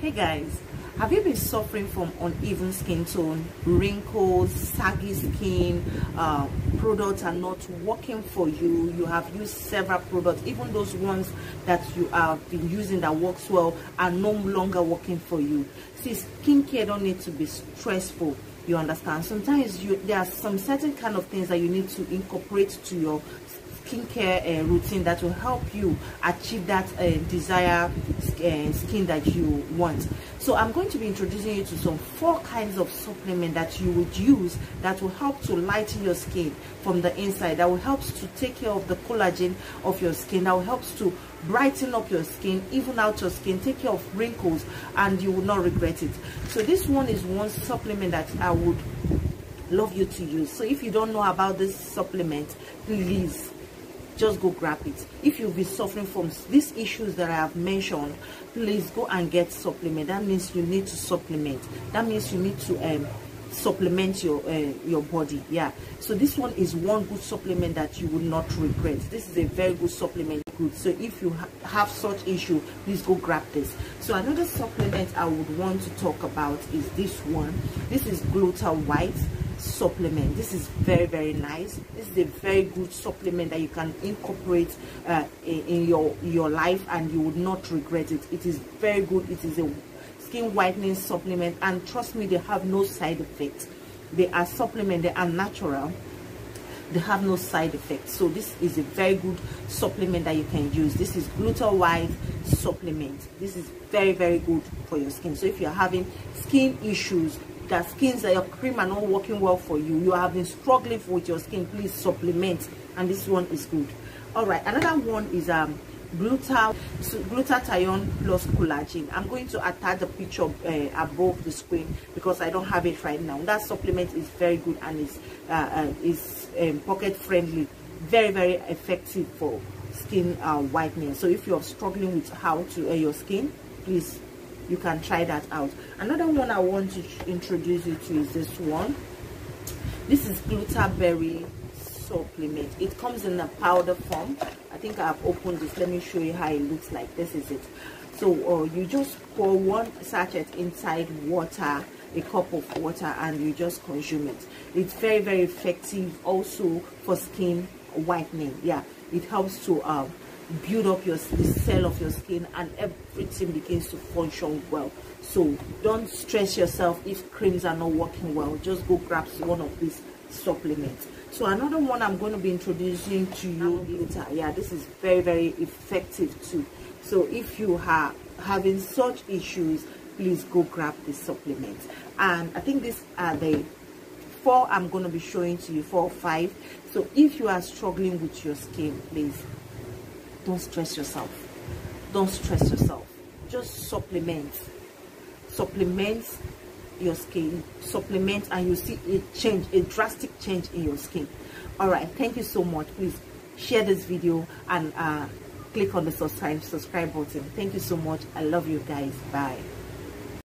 hey guys. Have you been suffering from uneven skin tone wrinkles saggy skin uh, products are not working for you? You have used several products. Even those ones that you have been using that works well are no longer working for you. See skincare don't need to be stressful you understand? Sometimes you there are some certain kind of things that you need to incorporate to your skincare uh, routine that will help you achieve that uh, desired uh, skin that you want. So i'm going to be introducing you to some four kinds of supplement that you would use that will help to lighten your skin from the inside that will help to take care of the collagen of your skin that will help to brighten up your skin even out your skin take care of wrinkles and you will not regret it. So this one is one supplement that i would love you to use. So if you don't know about this supplement please just go grab it. If you've been suffering from these issues that i have mentioned please go and get supplement. That means you need to supplement. That means you need to um supplement your uh, your body. Yeah. So this one is one good supplement that you will not regret. This is a very good supplement. Good. So if you ha have such issue please go grab this. So another supplement i would want to talk about is this one. This is gluta white supplement. This is very very nice. This is a very good supplement that you can incorporate uh, in, in, your your life and you would not regret it. It is very good. It is a skin whitening supplement. And trust me they have no side effects. They are supplement. They are natural. They have no side effects. So this is a very good supplement that you can use. This is gluta white supplement. This is very very good for your skin. So if you're having skin issues that skins that your cream are not working well for you you have been struggling with your skin please supplement. And this one is good. All right another one is um gluta glutathione plus collagen. I'm going to attach the picture uh, above the screen because i don't have it right now. That supplement is very good and is uh, uh, is um, pocket friendly very very effective for skin uh, whitening. So if you're struggling with how to uh, your skin please you can try that out. Another one i want to introduce you to is this one. This is gluta-berry supplement. It comes in a powder form. I think i've opened this. Let me show you how it looks like. This is it. So uh, you just pour one sachet inside water a cup of water and you just consume it. It's very very effective also for skin whitening. Yeah it helps to um, build up your the cell of your skin and everything begins to function well. So don't stress yourself if creams are not working well. Just go grab one of these supplements. So another one i'm going to be introducing to you later. Yeah this is very very effective too. So if you are having such issues please go grab this supplement. And i think these are the four i'm going to be showing to you four or five. So if you are struggling with your skin please don't stress yourself. Don't stress yourself. Just supplement. Supplement your skin. Supplement and you see a change a drastic change in your skin. All right. Thank you so much. Please share this video and uh, click on the subscribe subscribe button. Thank you so much. I love you guys. Bye